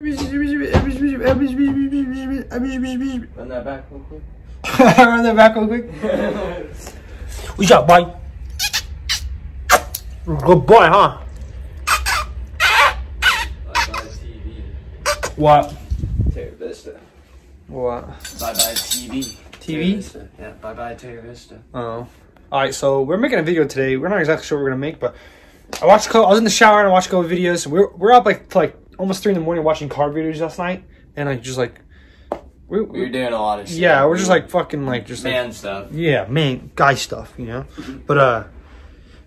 Run that back real quick. Run that back real quick. What's up, boy? Good boy, huh? Bye bye TV. What? Terra Vista. What? Bye bye TV. TV? Yeah, bye bye Terra Vista. Oh. Alright, so we're making a video today. We're not exactly sure what we're gonna make, but I watched a couple, I was in the shower and I watched a couple videos. We're we're up like till like almost three in the morning watching car videos last night. And I just like we, We were doing a lot of shit. Yeah, we're just like fucking like just like man stuff. Yeah, man, guy stuff, you know. But uh,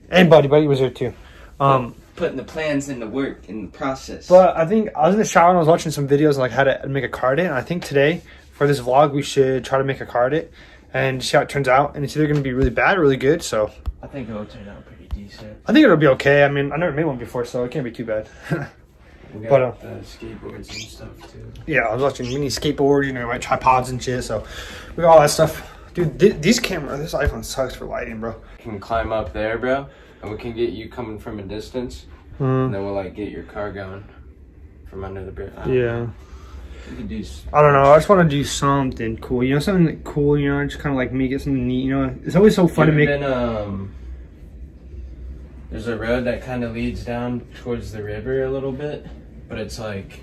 and buddy, buddy was there too. Um, Putting the plans into work in the process. but I think I was in the shower and I was watching some videos on, like how to make a car edit. And I think today for this vlog we should try to make a car edit and see how it turns out. And it's either gonna be really bad or really good. So I think it'll turn out pretty decent. I think it'll be okay. I mean, I never made one before, so it can't be too bad. We got But, uh, uh, skateboards and stuff too. yeah, I was watching mini skateboards, you know, like tripods and shit. So we got all that stuff. Dude, th- these cameras, this iPhone sucks for lighting, bro. We can climb up there, bro, and we can get you coming from a distance, Hmm. and then we'll like get your car going from under the bridge. Yeah. Do. I don't know. I just want to do something cool. You know, something cool. You know, just kind of like make it something neat. You know, it's always so fun to make. been, um, there's a road that kind of leads down towards the river a little bit, but it's like,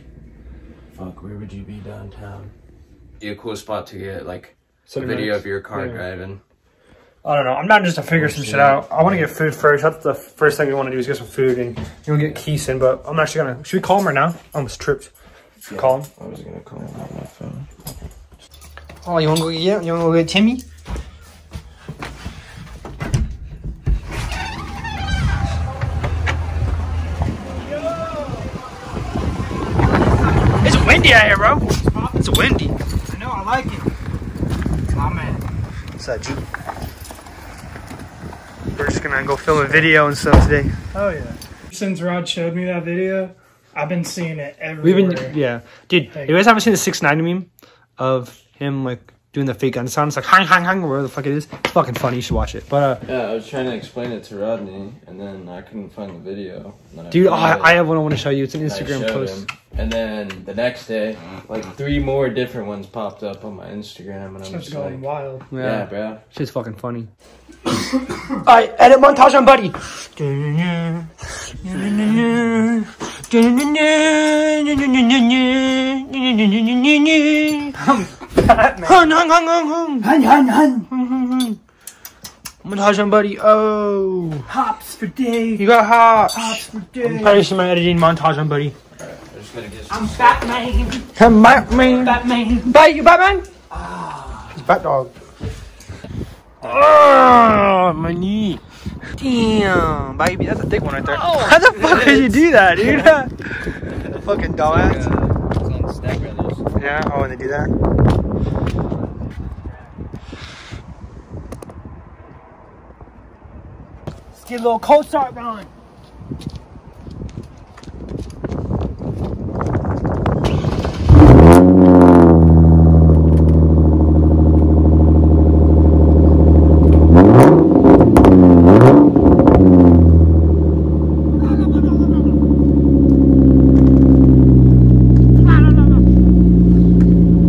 fuck, where would you be downtown? Be a cool spot to get like a video of your car Yeah. driving. I don't know. I'm not just to figure oh, some shit out. I want to get food first. That's the first thing we want to do is get some food and you know get Keeson. But I'm actually gonna. Should we call him right now? I almost tripped. Should we call him? I was gonna call him on my phone. Oh, you want to go get? You want to go get Timmy? Windy out here, bro. It's windy. I know, I like it. My man. What's that, Jeep? We're just gonna go film a video and stuff today. Oh yeah. Since Rod showed me that video, I've been seeing it We've been, yeah, dude. Hey. You guys haven't seen the six ninety meme of him like doing the fake gun sound? It's like hang hang hang, or whatever the fuck it is. It's fucking funny. You should watch it. But uh, Yeah, I was trying to explain it to Rodney, and then I couldn't find the video. And then dude, oh. I, I have one I want to show you. It's an Instagram post. him. And then the next day, like three more different ones popped up on my Instagram, and I'm just going like, wild. yeah, bro. Shit's fucking funny. Alright, edit montage on Buddy. Hun, hun, hun, hun, hun. Hun, hun, hun. Montage on Buddy. Oh, Hops for days. you got hot. Hops for I'm days. probably my editing montage on Buddy. I'm just gonna get I'm Batman. Come back, man. Batman. Bite you, Batman. Ah. It's Bat Dog. Oh, my knee. Damn, baby, that's a thick one right there. Oh. How the fuck did you do that, dude? the fucking dumbass. it's on Stack Yeah, oh, and they do that. Get a little cold start going.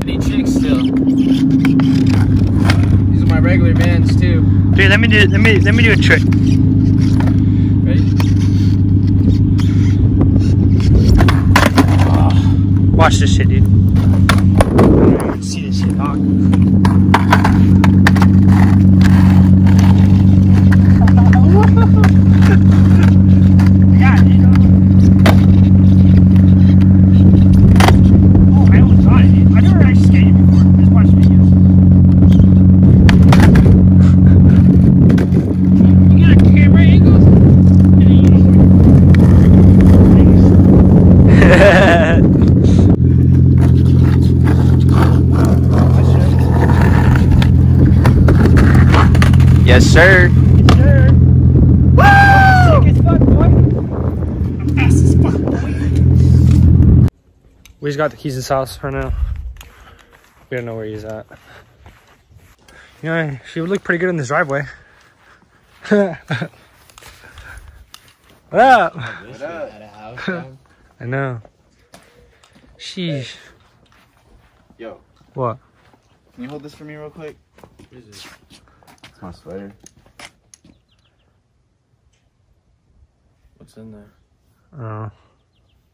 Any chicks still? These are my regular vans too. Dude, let me do let me let me do a trick. Watch this shit, dude. I don't even see this shit, dog. Yeah, dude. Oh, I almost got it, dude. I never actually skated before. I just watched videos. You get a camera angle? Yes, sir. Sure. Sick as fuck, boy. I'm fast as fuck, boy. We just got the keys to his house right now. We don't know where he's at. You know, she would look pretty good in this driveway. what up? I know. Sheesh. Yo, What? can you hold this for me real quick? It's my sweater. What's in there? Uh,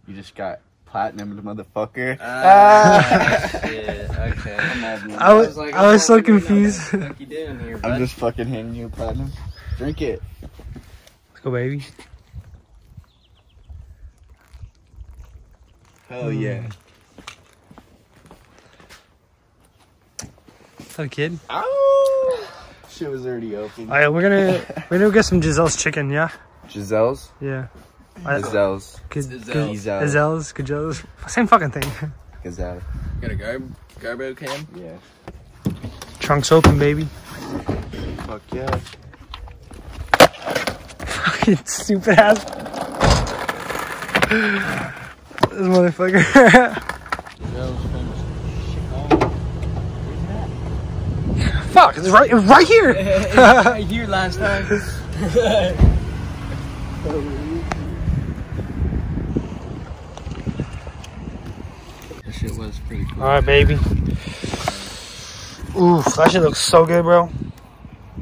You just got platinum, motherfucker. Ah, shit. Okay. I was, like, I was so what the confused. fuck you doing here, I'm just fucking handing you platinum. Drink it. Let's go, baby. Hell yeah. What's up, kid? Ow! Shit was already open. All right, we're gonna we're gonna get some Giselle's chicken. Yeah, Giselle's? yeah. I- Giselle's. Good, Gazelle. good, Gazelle. Gazelle's, Gazelle's, same fucking thing. Gazelle. Got a garb garbo can? Yeah. Trunks open, baby. Fuck yeah. Fucking stupid ass. this motherfucker. Fuck, it's right, it's right here. right here last time. that shit was pretty cool. All right, baby. Oof, that shit looks so good, bro.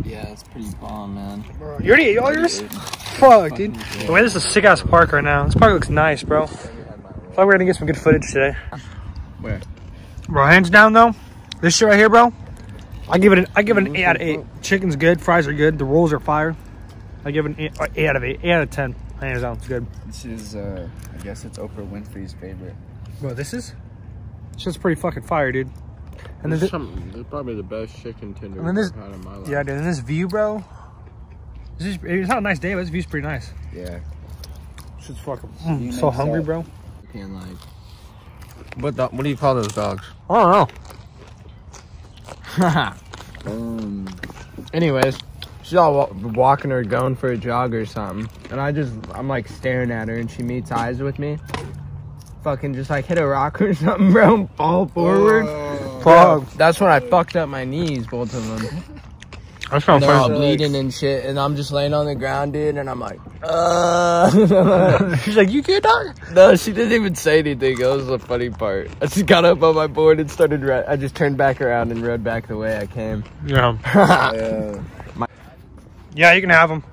Yeah, it's pretty bomb, man. Bro, You already ate all yours? Fuck, dude. The way this is a sick ass park right now. This park looks nice, bro. I feel like we're gonna get some good footage today. Where? Bro, hands down though, this shit right here, bro. I give it an I give it an eight out of eight. Chicken's good, fries are good, the rolls are fire. I give it an eight, uh, eight out of eight, eight out of ten. Hands down, it's good. This is, uh, I guess it's Oprah Winfrey's favorite. Bro, this is shit's pretty fucking fire, dude. And then, It's, thi- it's probably the best chicken tender And then this- I've had in my life. yeah, dude, and this view, bro. This is, it's not a nice day, but this view's pretty nice. Yeah. Shit's fucking mm, so hungry, up. bro. Can like, what the, what do you call those dogs? I don't know. Boom. Um, anyways, she's all wa- walking or going for a jog or something, and I just I'm like staring at her, and she meets eyes with me. Fucking just like hit a rock or something, bro, and fall forward. Fuck. That's when I fucked up my knees, both of them. That's not They're all bleeding and shit, and I'm just laying on the ground, dude, and I'm like, uh. She's like, you good, dog? no, she didn't even say anything. That was the funny part. I just got up on my board and started. Ri- I just turned back around and rode back the way I came. Yeah. Yeah. Yeah, you can have them.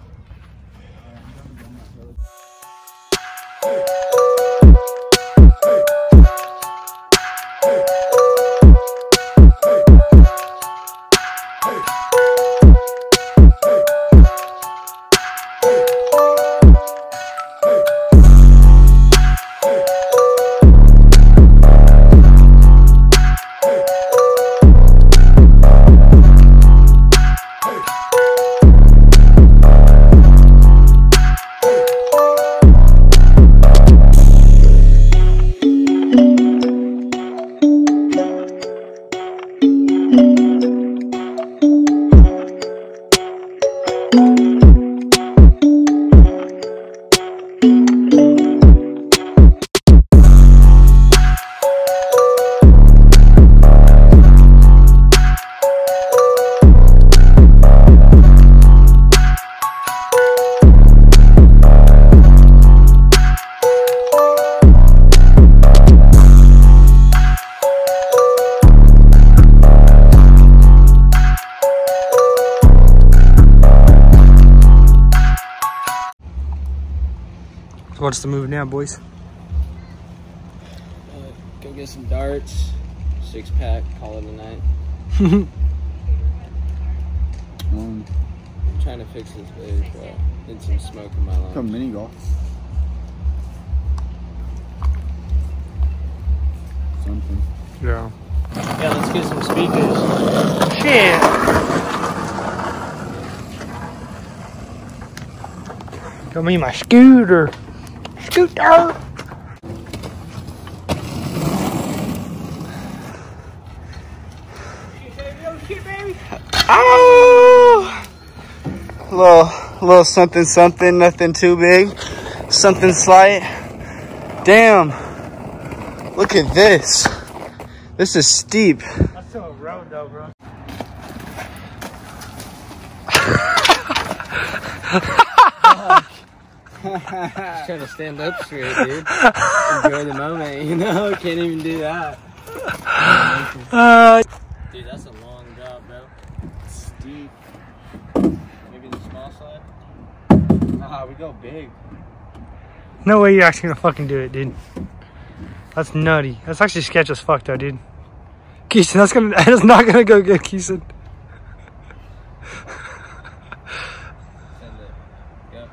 What's the move now, boys? Go get some darts, six pack, call it a night. Um, I'm trying to fix this wave, bro. Need some smoke in my lungs. come mini golf. Something. Yeah. Yeah, let's get some speakers. Shit. Come me my scooter. Scooter. Oh! Little, little something, something, nothing too big, something slight. Damn! Look at this. This is steep. That's still a road though, bro. Just trying to stand up straight, dude. Enjoy the moment, you know? Can't even do that. Uh, Dude, that's a long job, bro. Steep. Maybe the small side? Nah, we go big. no way you're actually gonna fucking do it, dude. That's nutty. That's actually sketch as fuck, though, dude. Keeson, that's gonna. That's not gonna go good, Keeson. Send it. Yep.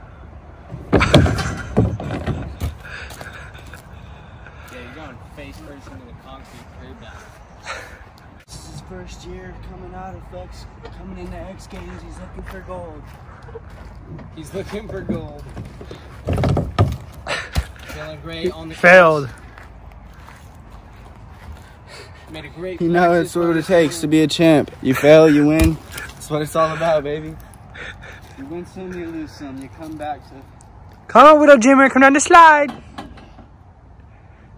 Yeah, you're going face first into the concrete curb down. This is his first year coming out of X, coming into X Games. He's looking for gold. He's looking for gold. Feeling great on the Failed. course. Made a great You know, it's what it takes to be a champ. You fail, you win. That's what it's all about, baby. You win some, you lose some. You come back to. Come on, Widow Jimmer, come down the slide.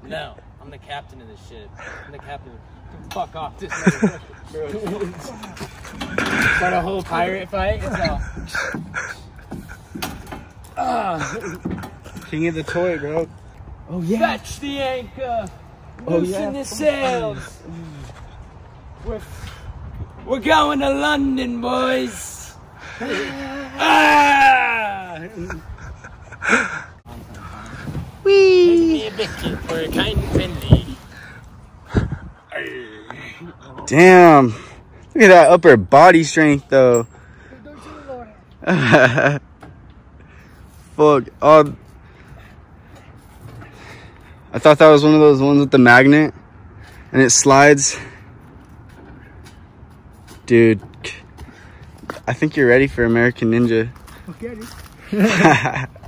No, I'm the captain of this shit. I'm the captain. Fuck off this motherfucker. Start a whole pirate fight. It's all. King of the toy, bro. Oh yeah. Fetch the anchor. Oh, Loosen yeah. the sails. We're, we're going to London, boys. ah! Wee. Me a biscuit for a kind. Damn. Look at that upper body strength, though. Fuck. Oh. I thought that was one of those ones with the magnet and it slides. Dude, I think you're ready for American Ninja. Okay.